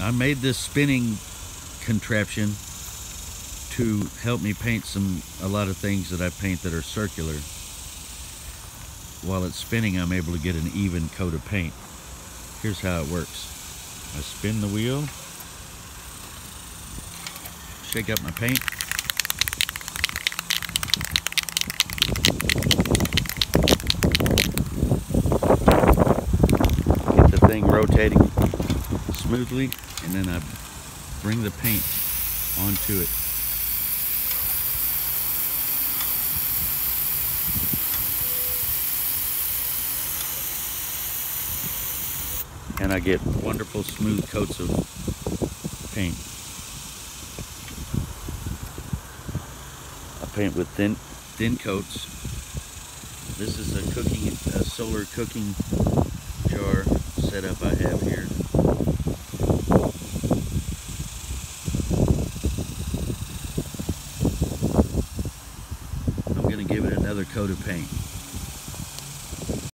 I made this spinning contraption to help me paint some a lot of things that I paint that are circular. While it's spinning, I'm able to get an even coat of paint. Here's how it works. I spin the wheel, shake up my paint, get the thing rotating smoothly, and then I bring the paint onto it. And I get wonderful smooth coats of paint. I paint with thin, thin coats. This is a cooking, a solar cooking jar setup I have here. I'm going to give it another coat of paint.